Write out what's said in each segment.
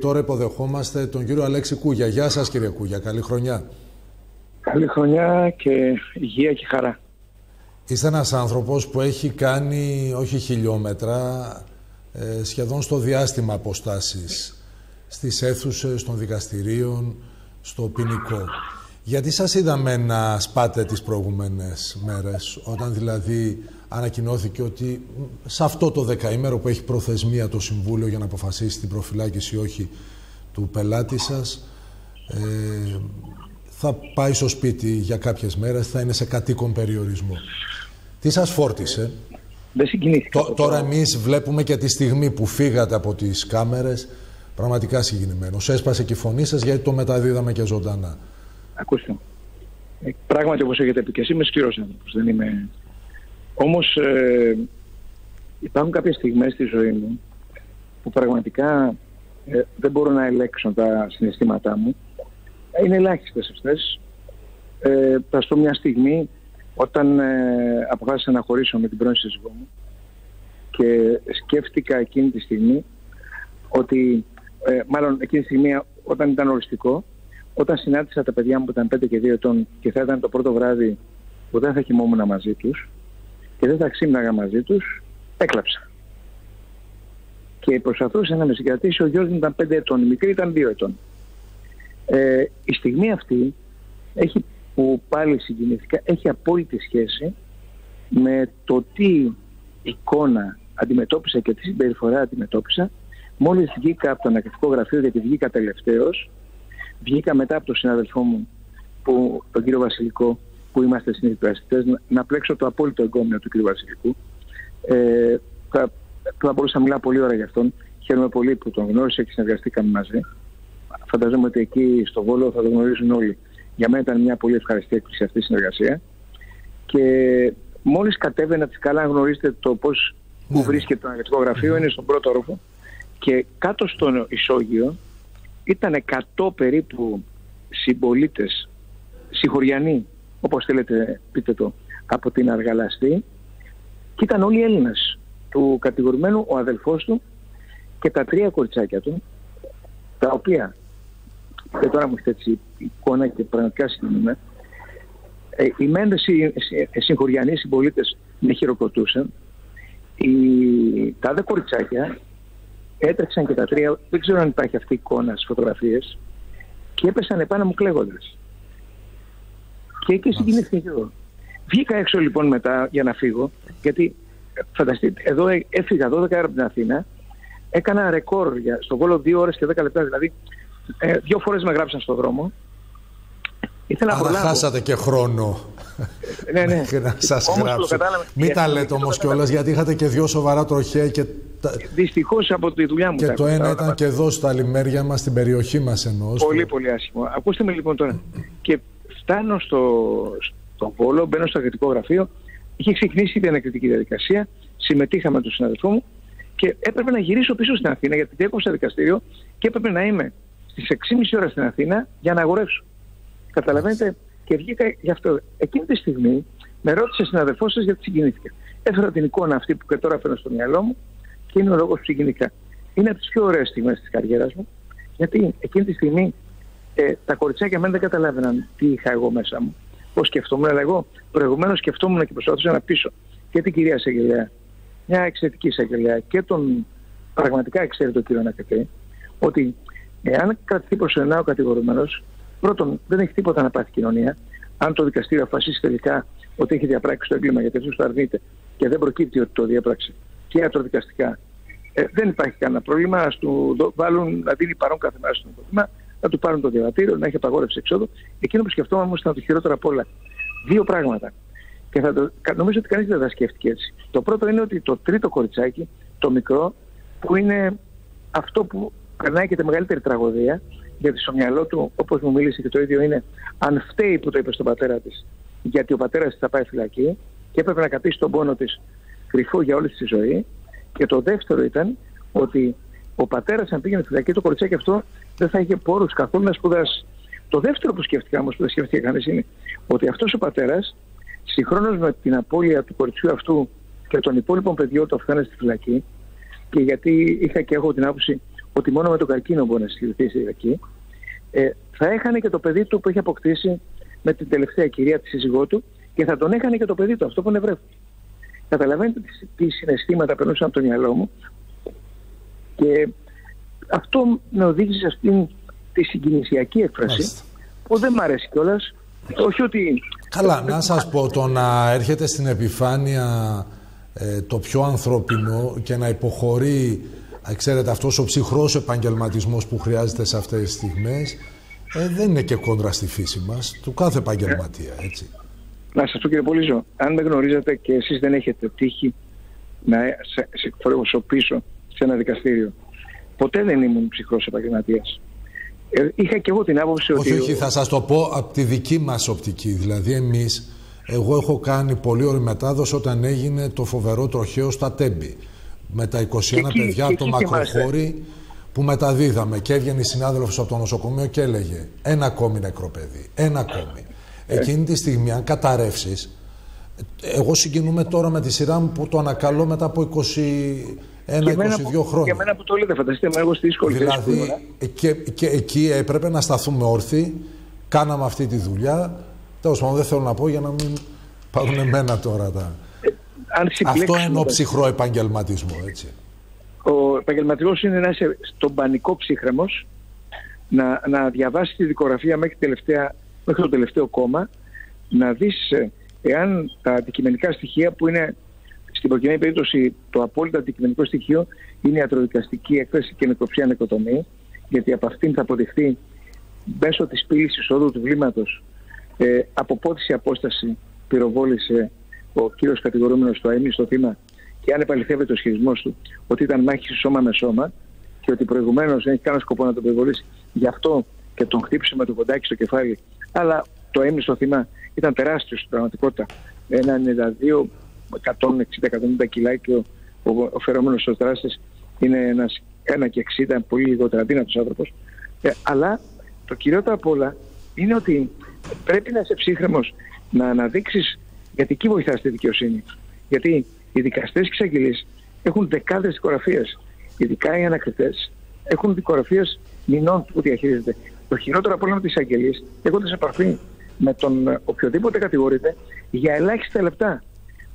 Τώρα υποδεχόμαστε τον κύριο Αλέξη Κούγια. Γεια σας κύριε Κούγια, καλή χρονιά. Καλή χρονιά και υγεία και χαρά. Είστε ένας άνθρωπος που έχει κάνει όχι χιλιόμετρα, ε, σχεδόν στο διάστημα αποστάσεις στις αίθουσες των δικαστηρίων, στο ποινικό. Γιατί σας είδαμε να σπάτε τις προηγούμενες μέρες, όταν δηλαδή ανακοινώθηκε ότι σε αυτό το δεκαήμερο που έχει προθεσμία το Συμβούλιο για να αποφασίσει την προφυλάκηση ή όχι του πελάτη σας, ε, θα πάει στο σπίτι για κάποιες μέρες, θα είναι σε κατοίκον περιορισμό. Τι σας φόρτισε; Δεν συγκινήθηκα. τώρα εμείς βλέπουμε και τη στιγμή που φύγατε από τις κάμερες, πραγματικά συγκινημένος. Έσπασε και η φωνή σας γιατί το μεταδίδαμε και ζωντανά. Ακούστε. Ε, πράγματι όπως έχετε πει και εσύ είμαι σκληρός άνθρωπος. Δεν είμαι... Όμως ε, υπάρχουν κάποιες στιγμές στη ζωή μου που πραγματικά ε, δεν μπορώ να ελέγξω τα συναισθήματά μου. Είναι ελάχιστες αυτές. Ε, θα στο μια στιγμή όταν ε, αποφάσισα να χωρίσω με την πρώην σύζυγό μου και σκέφτηκα εκείνη τη στιγμή ότι, ε, μάλλον εκείνη τη στιγμή όταν ήταν οριστικό, όταν συνάντησα τα παιδιά μου που ήταν 5 και 2 ετών και θα ήταν το πρώτο βράδυ που δεν θα κοιμόμουν μαζί τους και δεν θα ξύμναγα μαζί τους, έκλαψα. Και προσπαθούσε να με συγκρατήσει, ο γιος μου ήταν 5 ετών, η μικρή ήταν 2 ετών. Ε, η στιγμή αυτή έχει που πάλι συγκινήθηκα, έχει απόλυτη σχέση με το τι εικόνα αντιμετώπισα και τι συμπεριφορά αντιμετώπισα μόλις βγήκα από το ανακριτικό γραφείο γιατί βγήκα τελευταίος βγήκα μετά από τον συναδελφό μου που, τον κύριο Βασιλικό που είμαστε συνειδητοποιητές να πλέξω το απόλυτο εγκόμιο του κύριου Βασιλικού ε, θα, θα μπορούσα να μιλάω πολύ ώρα για αυτόν χαίρομαι πολύ που τον γνώρισα και συνεργαστήκαμε μαζί φανταζόμαι ότι εκεί στο Βόλο θα τον γνωρίζουν όλοι για μένα ήταν μια πολύ ευχαριστή έκπληξη αυτή η συνεργασία. Και μόλις κατέβαινα τη καλά, γνωρίζετε το πώς που ναι. βρίσκεται το αναλυτικό γραφείο, είναι στον πρώτο όροφο. Και κάτω στο ισόγειο ήταν 100 περίπου συμπολίτες, συγχωριανοί, όπως θέλετε πείτε το, από την Αργαλαστή. Και ήταν όλοι Έλληνες. Του κατηγορημένου, ο αδελφός του και τα τρία κοριτσάκια του, τα οποία και τώρα μου έχετε έτσι εικόνα και πραγματικά συγκινούμε. Ε, οι μέντες συγχωριανοί συμπολίτες με χειροκροτούσαν. Οι, τα δε κοριτσάκια έτρεξαν και τα τρία, δεν ξέρω αν υπάρχει αυτή η εικόνα στις φωτογραφίες, και έπεσαν επάνω μου κλαίγοντας. Και εκεί συγκινήθηκα και εγώ. Βγήκα έξω λοιπόν μετά για να φύγω, γιατί φανταστείτε, εδώ έφυγα 12 ώρα από την Αθήνα, έκανα ρεκόρ για, στο Βόλο 2 ώρες και 10 λεπτά, δηλαδή ε, δύο φορές με γράψαν στον δρόμο. Ήθελα να χάσατε και χρόνο. ναι, ναι. να σας γράψω. Μην τα λέτε όμως κιόλας γιατί είχατε και δυο σοβαρά τροχαία και... Δυστυχώς από τη δουλειά μου. Και το ένα ήταν και εδώ στα λιμέρια μας, στην περιοχή μας εννοώ. Πολύ πολύ άσχημο. Ακούστε με λοιπόν τώρα. και φτάνω στο, στο Βόλο, μπαίνω στο αγριτικό γραφείο. Είχε ξεκινήσει η ανακριτική διαδικασία. Συμμετείχα με τον συναδελφό μου και έπρεπε να γυρίσω πίσω στην Αθήνα γιατί διέκοψα δικαστήριο και έπρεπε να είμαι στις 6.30 ώρα στην Αθήνα για να αγορεύσω. Καταλαβαίνετε, και βγήκα γι' αυτό. Εκείνη τη στιγμή με ρώτησε συναδελφός σας γιατί συγκινήθηκα. Έφερα την εικόνα αυτή που και τώρα φέρνω στο μυαλό μου και είναι ο λόγος που συγκινήθηκα. Είναι από τις πιο ωραίες στιγμές της καριέρας μου, γιατί εκείνη τη στιγμή ε, τα κοριτσάκια μένα δεν καταλάβαιναν τι είχα εγώ μέσα μου. Πώς σκεφτόμουν, αλλά εγώ προηγουμένως σκεφτόμουν και προσπαθούσα να πείσω και την κυρία Σαγγελέα, μια εξαιρετική Σαγγελέα και τον πραγματικά εξαίρετο κύριο Νακατέ, ότι Εάν κρατηθεί προσωρινά ο κατηγορούμενος, πρώτον δεν έχει τίποτα να πάθει η κοινωνία. Αν το δικαστήριο αποφασίσει τελικά ότι έχει διαπράξει το έγκλημα γιατί αυτό το αρνείται και δεν προκύπτει ότι το διέπραξε και ιατροδικαστικά, ε, δεν υπάρχει κανένα πρόβλημα. Α του βάλουν να δίνει παρόν κάθε μέρα στο νοικοκυριά, να του πάρουν το διαβατήριο, να έχει απαγόρευση εξόδου. Εκείνο που σκεφτόμαστε όμως ήταν το χειρότερο απ' όλα. Δύο πράγματα. Και θα το, νομίζω ότι κανείς δεν τα σκέφτηκε έτσι. Το πρώτο είναι ότι το τρίτο κοριτσάκι, το μικρό, που είναι αυτό που περνάει και τη μεγαλύτερη τραγωδία, γιατί στο μυαλό του, όπως μου μίλησε και το ίδιο, είναι αν φταίει που το είπε στον πατέρα της, γιατί ο πατέρας της θα πάει φυλακή και έπρεπε να κρατήσει τον πόνο της κρυφό για όλη τη ζωή. Και το δεύτερο ήταν ότι ο πατέρας, αν πήγαινε φυλακή, το κοριτσάκι αυτό δεν θα είχε πόρους καθόλου να σπουδάσει. Το δεύτερο που σκέφτηκα όμως, που δεν σκέφτηκε κανείς, είναι ότι αυτός ο πατέρας, συγχρόνως με την απώλεια του κοριτσιού αυτού και των υπόλοιπων παιδιών του αφθάνε στη φυλακή, και γιατί είχα και έχω την άποψη ότι μόνο με το καρκίνο μπορεί να συλληφθεί εκεί, ε, θα έχανε και το παιδί του που έχει αποκτήσει με την τελευταία κυρία της σύζυγό του και θα τον έχανε και το παιδί του, αυτό που νευρεύτηκε. Καταλαβαίνετε τι συναισθήματα περνούσαν από το μυαλό μου και αυτό με οδήγησε σε αυτήν τη συγκινησιακή έκφραση που δεν μ' αρέσει κιόλας. Όχι ότι. Καλά, να σας πω το να έρχεται στην επιφάνεια ε, το πιο ανθρώπινο και να υποχωρεί, ξέρετε, αυτός ο ψυχρός επαγγελματισμός που χρειάζεται σε αυτές τις στιγμές, ε, δεν είναι και κόντρα στη φύση μας, του κάθε επαγγελματία, έτσι. Να σας πω κύριε Πολύζο, αν με γνωρίζετε και εσείς δεν έχετε τύχη να σε, σε πίσω σε ένα δικαστήριο, ποτέ δεν ήμουν ψυχρός επαγγελματίας. Ε, είχα και εγώ την άποψη όχι, ότι... Όχι, θα σας το πω από τη δική μας οπτική. Δηλαδή εμείς, εγώ έχω κάνει πολύ ωραία μετάδοση όταν έγινε το φοβερό τροχαίο στα Τέμπη. Με τα 21 παιδιά από το μακροχώρι που μεταδίδαμε και έβγαινε η συνάδελφος από το νοσοκομείο και έλεγε ένα ακόμη νεκρό παιδί, ένα ακόμη. Ε. Εκείνη τη στιγμή αν καταρρεύσεις, εγώ συγκινούμε τώρα με τη σειρά μου που το ανακαλώ μετά από 20 ένα-22 χρόνια. Για μένα που το λέτε, φανταστείτε εγώ στη δύσκολη Δηλαδή, και, και εκεί έπρεπε να σταθούμε όρθιοι, κάναμε αυτή τη δουλειά. Τέλος πάντων, δεν θέλω να πω για να μην πάρουν εμένα τώρα τα. Ε, Αυτό είναι ο ψυχρό επαγγελματισμός, έτσι. Ο επαγγελματισμός είναι να είσαι στον πανικό ψύχρεμος, να, να διαβάσεις τη δικογραφία μέχρι, τελευταία, μέχρι το τελευταίο κόμμα, να δεις ε, εάν τα αντικειμενικά στοιχεία που είναι στην προκειμένη περίπτωση το απόλυτα αντικειμενικό στοιχείο είναι η ατροδικαστική έκθεση και νεκροψία νεκροτομή, γιατί από αυτήν θα αποδειχθεί μέσω της πύλης εισόδου του βλήματος ε, από πόθηση απόσταση πυροβόλησε ο κύριος κατηγορούμενος στο ΑΕΜΗ στο θύμα και αν επαληθεύεται ο ισχυρισμό του ότι ήταν μάχη σώμα με σώμα και ότι προηγουμένως δεν έχει κανένα σκοπό να τον πυροβολήσει, γι' αυτό και τον χτύπησε με το κοντάκι στο κεφάλι. Αλλά το ΑΕΜΗ στο θύμα ήταν τεράστιο στην πραγματικότητα. Ένα 92 160-170 κιλά και ο, ο, ο φερόμενος στο δράστη είναι ένας 1 και 60, πολύ λιγότερα αδύνατος άνθρωπος. Ε, αλλά το κυριότερο απ' όλα είναι ότι πρέπει να είσαι ψύχρεμος να αναδείξεις γιατί εκεί βοηθάς τη δικαιοσύνη. Γιατί οι δικαστές και εισαγγελεί έχουν δεκάδες δικογραφίες. Ειδικά οι ανακριτές έχουν δικογραφίες μηνών που διαχειρίζονται. Το χειρότερο απ' όλα με τι εισαγγελίε έχονται σε επαφή με τον οποιοδήποτε κατηγορείται για ελάχιστα λεπτά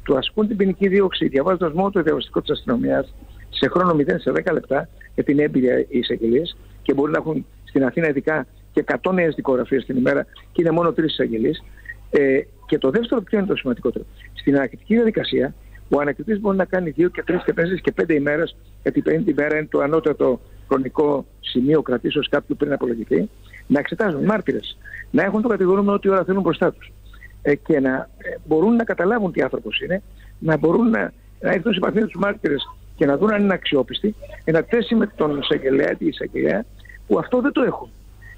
του ασκούν την ποινική δίωξη διαβάζοντας μόνο το διαβαστικό της αστυνομίας σε χρόνο 0 σε 10 λεπτά για την έμπειρια οι εισαγγελίες και μπορεί να έχουν στην Αθήνα ειδικά και 100 νέες δικογραφίες την ημέρα και είναι μόνο τρεις εισαγγελίες. Ε, και το δεύτερο, ποιο είναι το σημαντικότερο. Στην ανακριτική διαδικασία, ο ανακριτής μπορεί να κάνει δύο και τρεις και τέσσερις και πέντε ημέρες, γιατί η πέμπτη ημέρα είναι το ανώτατο χρονικό σημείο κρατήσεως κάποιου πριν απολογηθεί, να εξετάζουν μάρτυρες, να έχουν το κατηγορούμενο ό,τι ώρα θέλουν μπροστά τους ε, και να ε, μπορούν να καταλάβουν τι άνθρωπος είναι, να μπορούν να, να έρθουν σε επαφή με τους μάρτυρες και να δουν αν είναι αξιόπιστοι, ένα τέσσι με τον εισαγγελέα, τη εισαγγελέα, που αυτό δεν το έχουν.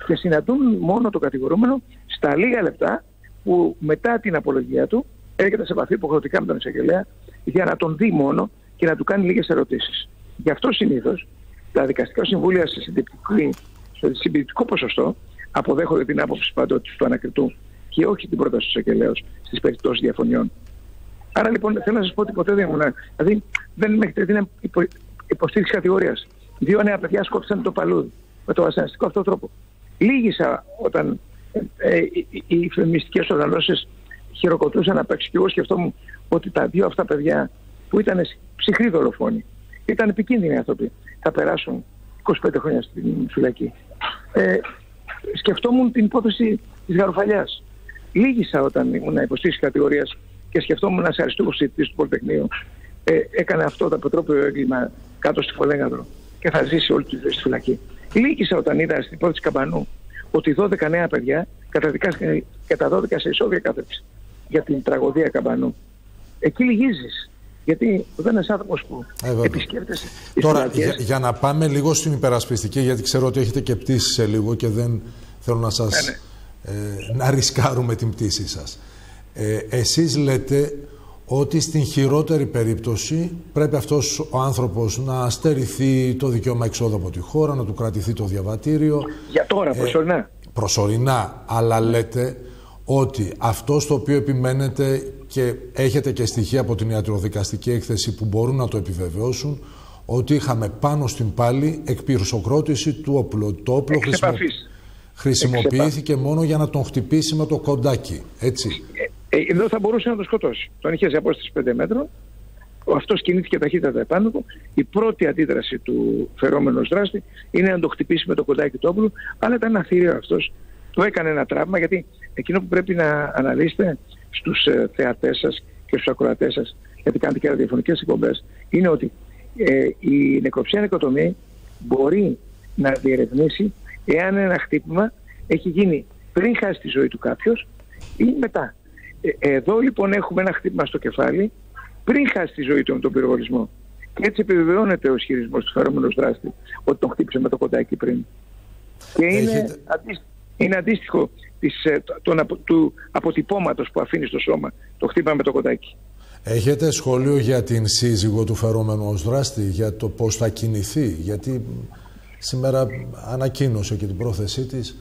Και συναντούν μόνο το κατηγορούμενο στα λίγα λεπτά που μετά την απολογία του έρχεται σε επαφή υποχρεωτικά με τον εισαγγελέα για να τον δει μόνο και να του κάνει λίγες ερωτήσεις. Γι' αυτό συνήθως τα δικαστικά συμβούλια σε συντηρητικό ποσοστό αποδέχονται την άποψη πάντοτε του ανακριτού και όχι την πρόταση του εισαγγελέω στις περιπτώσεις διαφωνιών. Άρα λοιπόν θέλω να σας πω ότι ποτέ δεν ήμουν. Δηλαδή δεν μέχρι την υπο, υποστήριξη κατηγορίας. Δύο νέα παιδιά σκότωσαν το παλούδι με το βασανιστικό αυτό τρόπο. Λίγησα όταν ε, ε, οι, οι φεμινιστικές οργανώσεις χειροκροτούσαν απ' έξω και εγώ σκεφτόμουν ότι τα δύο αυτά παιδιά που ήταν ψυχροί δολοφόνοι, ήταν επικίνδυνοι άνθρωποι, θα περάσουν 25 χρόνια στην φυλακή. Ε, σκεφτόμουν την υπόθεση της Γαροφαλιά. Λύγησα όταν ήμουν υποστήριξη κατηγορία και σκεφτόμουν να σε αριστούχο του Πολυτεχνείου. Ε, έκανε αυτό το αποτρόπιο έγκλημα κάτω στη Φολέγαδρο και θα ζήσει όλη τη ζωή στη φυλακή. Λύγησα όταν είδα στην υπόθεση Καμπανού ότι 12 νέα παιδιά καταδικάστηκαν και τα 12 σε ισόβια κάθεξη για την τραγωδία Καμπανού. Εκεί λυγίζεις. Γιατί δεν είναι άνθρωπος που ε, επισκέπτεσαι. Τώρα, για, για, να πάμε λίγο στην υπερασπιστική, γιατί ξέρω ότι έχετε και πτήσεις σε λίγο και δεν θέλω να σας. Ναι, ναι ε, να ρισκάρουμε την πτήση σας. Ε, εσείς λέτε ότι στην χειρότερη περίπτωση πρέπει αυτός ο άνθρωπος να στερηθεί το δικαίωμα εξόδου από τη χώρα, να του κρατηθεί το διαβατήριο. Για τώρα, ε, προσωρινά. προσωρινά, αλλά λέτε ότι αυτό στο οποίο επιμένετε και έχετε και στοιχεία από την ιατροδικαστική έκθεση που μπορούν να το επιβεβαιώσουν, ότι είχαμε πάνω στην πάλη εκπυρσοκρότηση του όπλου. Το όπλο χρησιμοποιήθηκε μόνο για να τον χτυπήσει με το κοντάκι. Έτσι. Ε, ε, εδώ θα μπορούσε να τον σκοτώσει. Τον είχε σε απόσταση 5 μέτρων. Αυτός κινήθηκε ταχύτατα επάνω του. Η πρώτη αντίδραση του φερόμενου δράστη είναι να το χτυπήσει με το κοντάκι του όπλου. Αλλά ήταν αθήριο αυτός. Του έκανε ένα τραύμα γιατί εκείνο που πρέπει να αναλύσετε στους ε, θεατές σας και στους ακροατές σας, γιατί κάνετε και ραδιοφωνικές εκπομπές, είναι ότι ε, η νεκροψία νεκροτομή μπορεί να διερευνήσει εάν ένα χτύπημα έχει γίνει πριν χάσει τη ζωή του κάποιος ή μετά. Ε, εδώ λοιπόν έχουμε ένα χτύπημα στο κεφάλι πριν χάσει τη ζωή του με τον πυροβολισμό. Και έτσι επιβεβαιώνεται ο ισχυρισμός του φερόμενου δράστη ότι τον χτύπησε με το κοντάκι πριν. Και είναι, αντίστοιχο, είναι αντίστοιχο της, ε, τον, του αποτυπώματος που αφήνει στο σώμα το χτύπημα με το κοντάκι. Έχετε σχόλιο για την σύζυγο του φερόμενου ως δράστη, για το πώς θα κινηθεί, γιατί σήμερα ανακοίνωσε και την πρόθεσή της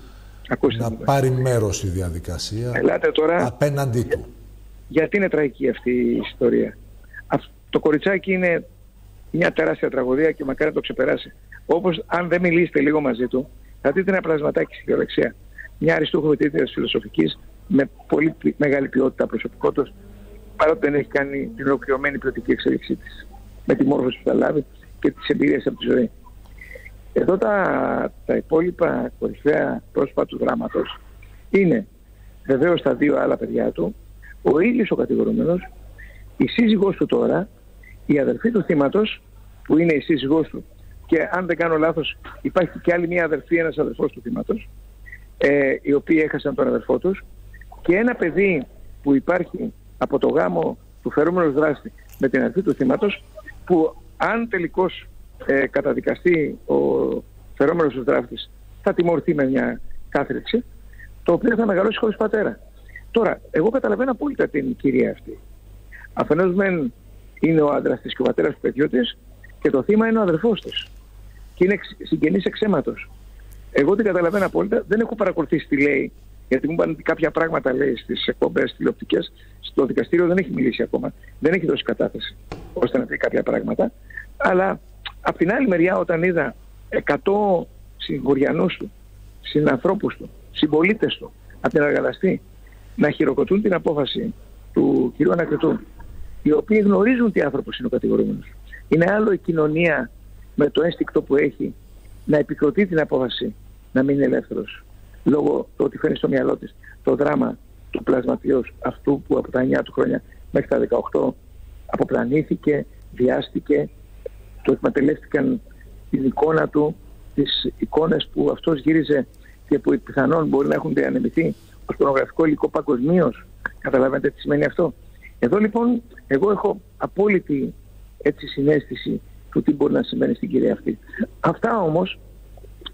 να πάρει μέρος στη διαδικασία Ελάτε τώρα, απέναντί του. Γιατί είναι τραγική αυτή η ιστορία; Το κοριτσάκι είναι μια τεράστια τραγωδία και μακάρι να το ξεπεράσει. Όπως αν δεν μιλήσετε λίγο μαζί του, θα δείτε ένα πλασματάκι στη διαλεξία. Μια αριστούχο φιλοσοφικής με πολύ μεγάλη ποιότητα προσωπικότητας παρότι δεν έχει κάνει την ολοκληρωμένη ποιοτική εξέλιξή της με τη μόρφωση που θα λάβει και τις εμπειρίες από τη ζωή. Εδώ τα, τα υπόλοιπα κορυφαία πρόσωπα του δράματος είναι βεβαίως τα δύο άλλα παιδιά του, ο ίδιος ο κατηγορούμενος, η σύζυγός του τώρα, η αδερφή του θύματος, που είναι η σύζυγός του. Και αν δεν κάνω λάθος, υπάρχει και άλλη μια αδερφή, ένας αδερφός του θύματος, ε, οι οποίοι έχασαν τον αδερφό τους, και ένα παιδί που υπάρχει από το γάμο του φερόμενου δράστη με την αρχή του θύματος που αν τελικώς ε, καταδικαστεί ο φερόμενος δράστης θα τιμωρηθεί με μια κάθριξη το οποίο θα μεγαλώσει χωρίς πατέρα. Τώρα, εγώ καταλαβαίνω απόλυτα την κυρία αυτή. Αφενός μεν είναι ο άντρας της και ο πατέρας του παιδιού της και το θύμα είναι ο αδερφός της. Και είναι συγγενής εξαίματος. Εγώ την καταλαβαίνω απόλυτα. Δεν έχω παρακολουθήσει τι λέει γιατί μου είπαν κάποια πράγματα λέει στις εκπομπές τηλεοπτικές. Στο δικαστήριο δεν έχει μιλήσει ακόμα. Δεν έχει δώσει κατάθεση ώστε να πει κάποια πράγματα. Αλλά από την άλλη μεριά, όταν είδα 100 συγχωριανού του, συνανθρώπους του, συμπολίτες του από την εργαλαστή να χειροκροτούν την απόφαση του κ. Ανακριτού, οι οποίοι γνωρίζουν τι άνθρωπος είναι ο κατηγορούμενος. Είναι άλλο η κοινωνία με το ένστικτο που έχει να επικροτεί την απόφαση να μείνει ελεύθερος λόγω του ότι φέρνει στο μυαλό της το δράμα του πλασματιός αυτού που από τα 9 του χρόνια μέχρι τα 18 αποπλανήθηκε, βιάστηκε, το εκμεταλλεύτηκαν την εικόνα του, τις εικόνες που αυτός γύριζε και που πιθανόν μπορεί να έχουν διανεμηθεί ως πορνογραφικό υλικό παγκοσμίως. Καταλαβαίνετε τι σημαίνει αυτό. Εδώ λοιπόν εγώ έχω απόλυτη έτσι συνέστηση του τι μπορεί να σημαίνει στην κυρία αυτή. Αυτά όμως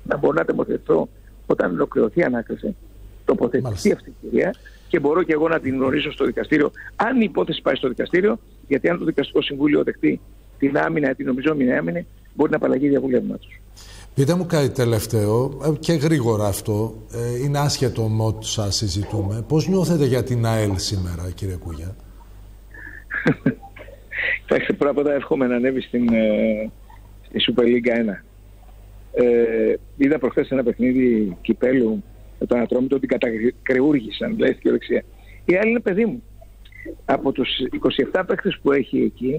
να μπορώ να τεμοθετηθώ όταν ολοκληρωθεί η ανάκριση, τοποθετηθεί αυτή η κυρία και μπορώ και εγώ να την γνωρίσω στο δικαστήριο, αν η υπόθεση πάει στο δικαστήριο, γιατί αν το δικαστικό συμβούλιο δεχτεί την άμυνα, την νομιζόμενη άμυνα, μπορεί να απαλλαγεί διαβουλεύματο. Πείτε μου κάτι τελευταίο ε, και γρήγορα αυτό. Ε, είναι άσχετο με ό,τι σας συζητούμε. Πώς νιώθετε για την ΑΕΛ σήμερα, κύριε Κούγια; Κοιτάξτε, πρώτα απ' όλα εύχομαι να ανέβει στην, ε, στη Super League 1. Ε, είδα προχθές ένα παιχνίδι κυπέλου με τον Ατρόμητο ότι κατακρεούργησαν, δηλαδή στη δεξιά. Η άλλη είναι παιδί μου. Από τους 27 παίκτες που έχει εκεί, ε,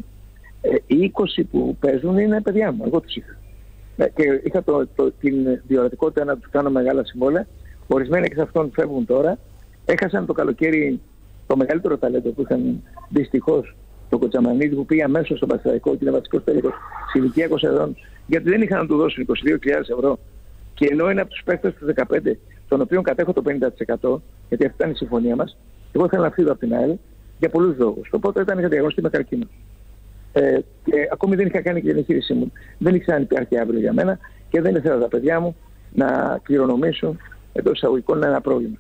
οι 20 που παίζουν είναι παιδιά μου. Εγώ τους είχα. Ε, και είχα το, το, την διορατικότητα να τους κάνω μεγάλα συμβόλαια. Ορισμένοι εξ αυτών φεύγουν τώρα. Έχασαν το καλοκαίρι το μεγαλύτερο ταλέντο που είχαν δυστυχώς το Κοτσαμανίδη που πήγε αμέσως στο Παστραϊκό και είναι βασικός τέλεχο σε ηλικία 20 ετών, γιατί δεν είχαν να του δώσουν 22.000 ευρώ. Και ενώ είναι από τους παίκτε του 15, των οποίων κατέχω το 50%, γιατί αυτή ήταν η συμφωνία μας, εγώ ήθελα να φύγω από την ΑΕΛ για πολλούς λόγους. Το πρώτο ήταν για διαγνωστή με καρκίνο. Ε, και ακόμη δεν είχα κάνει και την εγχείρησή μου. Δεν ήξερα αν υπάρχει αύριο για μένα και δεν ήθελα τα παιδιά μου να κληρονομήσουν εντός εισαγωγικών ένα πρόβλημα.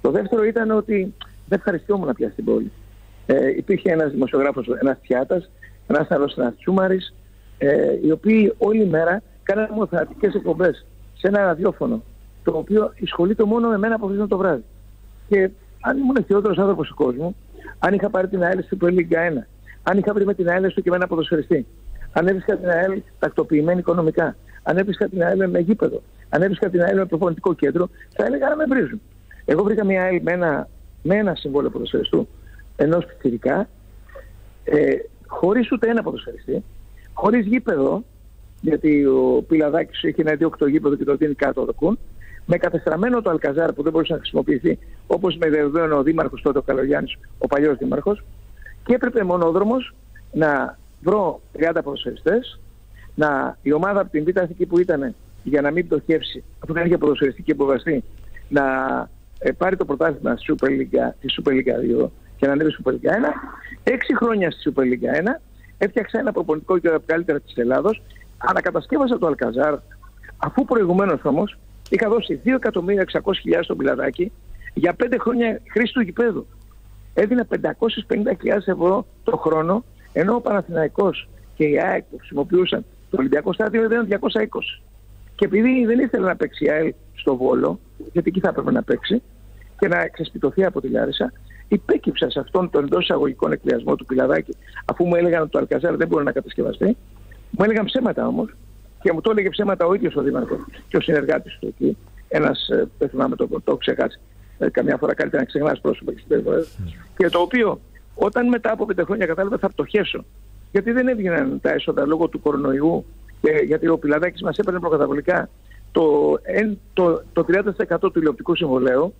Το δεύτερο ήταν ότι δεν ευχαριστιόμουν πια στην πόλη ε, υπήρχε ένας δημοσιογράφος, ένας Πιάτας, ένας άλλος ένας Τσούμαρης, ε, οι οποίοι όλη μέρα κάνανε μοθεατικές εκπομπές σε ένα ραδιόφωνο, το οποίο ασχολείται μόνο με μένα από το βράδυ. Και αν ήμουν ο χειρότερος άνθρωπος του κόσμου, αν είχα πάρει την ΑΕΛ στην Προελίγκα 1, αν είχα βρει με την ΑΕΛ στο και με ένα ποδοσφαιριστή, αν έβρισκα την ΑΕΛ τακτοποιημένη οικονομικά, αν έβρισκα την ΑΕΛ με γήπεδο, αν έβρισκα την ΑΕΛ με προπονητικό κέντρο, θα έλεγα να με βρίζουν. Εγώ βρήκα μια ΑΕΛ με ένα, με ένα συμβόλαιο ποδοσφαιριστού ενός πιτσιρικά, ε, χωρίς ούτε ένα ποδοσφαιριστή, χωρίς γήπεδο, γιατί ο Πιλαδάκης έχει ένα διόκτο γήπεδο και το δίνει κάτω το κουν, με κατεστραμμένο το Αλκαζάρ που δεν μπορούσε να χρησιμοποιηθεί, όπως με δεδομένο ο Δήμαρχος τότε ο Καλογιάννης, ο παλιός Δήμαρχος, και έπρεπε μονόδρομος να βρω 30 ποδοσφαιριστές, να, η ομάδα από την Β' Αθήκη που ήταν για να μην πτωχεύσει, αφού δεν είχε ποδοσφαιριστή και υποβαστεί, να ε, πάρει το πρωτάθλημα στη Super League, στη Super League 2 και να ανέβει στη Super League 1. Έξι χρόνια στη Super League 1 έφτιαξα ένα προπονητικό και από καλύτερα της Ελλάδος, ανακατασκεύασα το Αλκαζάρ, αφού προηγουμένως όμως είχα δώσει 2.600.000 στον πιλαδάκι για 5 χρόνια χρήση του γηπέδου. Έδινα 550.000 ευρώ το χρόνο ενώ ο Παναθηναϊκός και η ΑΕΚ που χρησιμοποιούσαν το Ολυμπιακό Στάδιο έδιναν 220. Και επειδή δεν ήθελε να παίξει η ΑΕΚ στο Βόλο, γιατί εκεί θα έπρεπε να παίξει, και να ξεσπιτωθεί από τη Λάρισα, υπέκυψα σε αυτόν τον εντός εισαγωγικών εκβιασμό του Πιλαδάκη, αφού μου έλεγαν ότι το Αλκαζάρ δεν μπορεί να κατασκευαστεί. Μου έλεγαν ψέματα όμως, και μου το έλεγε ψέματα ο ίδιος ο Δήμαρχος και ο συνεργάτης του εκεί. Ένας, ε, δεν θυμάμαι το, το ξεχάσει. Ε, καμιά φορά καλύτερα να ξεχνά πρόσωπα και Και το οποίο όταν μετά από πέντε χρόνια κατάλαβα θα πτωχεύσω. Γιατί δεν έβγαιναν τα έσοδα λόγω του κορονοϊού και γιατί ο Πιλαδάκης μας έπαιρνε προκαταβολικά το, το, το 30% του ηλιοπτικού συμβολέου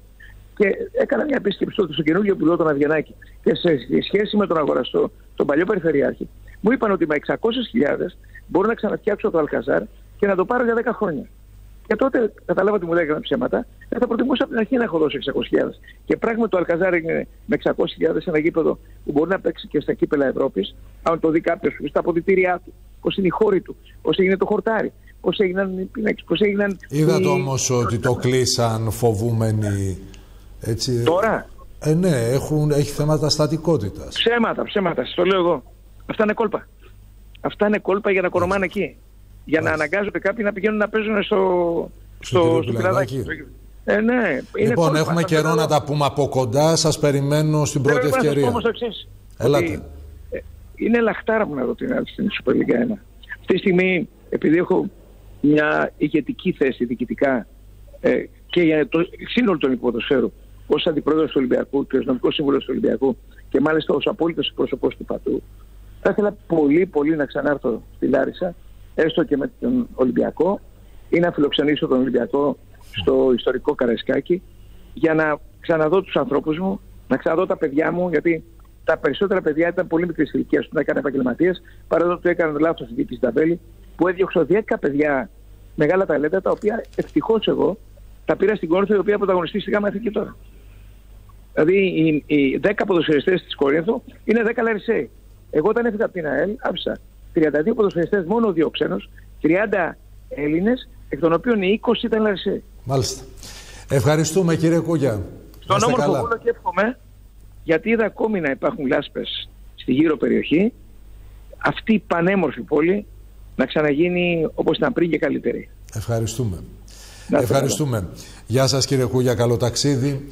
και έκανα μια επίσκεψη στο, στο καινούργιο πιλότο τον Αυγενάκη και σε σχέση με τον αγοραστό, τον παλιό Περιφερειάρχη, μου είπαν ότι με 600.000 μπορώ να ξαναφτιάξω το Αλκαζάρ και να το πάρω για 10 χρόνια. Και τότε καταλάβα ότι μου λέγανε ψέματα. Ε, θα προτιμούσα από την αρχή να έχω δώσει 600.000. Και πράγματι το Αλκαζάρ είναι με 600.000 ένα γήπεδο που μπορεί να παίξει και στα κύπελα Ευρώπης. Αν το δει κάποιος στα αποδητήριά του, πώς είναι η χώρη του, πώς έγινε το χορτάρι, πώς έγιναν οι πίνακε, πώς έγιναν. Είδατε οι... όμως ότι το κλείσαν φοβούμενοι. Έτσι... Τώρα; Ε, ναι, έχουν, έχει θέματα στατικότητας. Ψέματα, ψέματα, σας το λέω εγώ. Αυτά είναι κόλπα. Αυτά είναι κόλπα για να κορομάνε εκεί για να αναγκάζονται κάποιοι να πηγαίνουν να παίζουν στο, στο, στο πιλαδάκι. Ε, ναι, είναι λοιπόν, έχουμε καιρό να τα πούμε από κοντά. Σας περιμένω στην πρώτη Θέλω ευκαιρία. Όμως το Ελάτε. Ε, είναι λαχτάρα μου να δω την άλλη στην Super League 1. Αυτή τη στιγμή, επειδή έχω μια ηγετική θέση διοικητικά ε, και για το σύνολο των υποδοσφαίρων ως αντιπρόεδρος του Ολυμπιακού και ως νομικός σύμβουλος του Ολυμπιακού και μάλιστα ως απόλυτος εκπρόσωπος του Πατού, θα ήθελα πολύ πολύ να ξανάρθω στη Λάρισα έστω και με τον Ολυμπιακό, ή να φιλοξενήσω τον Ολυμπιακό στο ιστορικό Καραϊσκάκι για να ξαναδώ τους ανθρώπους μου, να ξαναδώ τα παιδιά μου, γιατί τα περισσότερα παιδιά ήταν πολύ μικρής ηλικίας που έκανε επαγγελματίες, παρά το έκαναν λάθος η Δίκη Σταμπέλη, που έδιωξε 10 παιδιά μεγάλα ταλέντα, τα οποία ευτυχώς εγώ τα πήρα στην Κόρινθο, η οποία πρωταγωνιστεί στη Γάμα Εθνική τώρα. Δηλαδή οι, οι 10 ποδοσφαιριστές της Κόρινθο είναι 10 Λαρισαίοι. Εγώ όταν έφυγα από την ΑΕΛ, άφησα 32 ποδοσφαιριστές, μόνο δύο ξένους, 30 Έλληνες, εκ των οποίων οι 20 ήταν Λαρισαίοι. Μάλιστα. Ευχαριστούμε κύριε Κούγια. Στον όμορφο Βόλο και εύχομαι, γιατί είδα ακόμη να υπάρχουν λάσπες στη γύρω περιοχή, αυτή η πανέμορφη πόλη να ξαναγίνει όπως ήταν πριν και καλύτερη. Ευχαριστούμε. Ευχαριστούμε. Γεια σας κύριε Κούγια, καλό ταξίδι.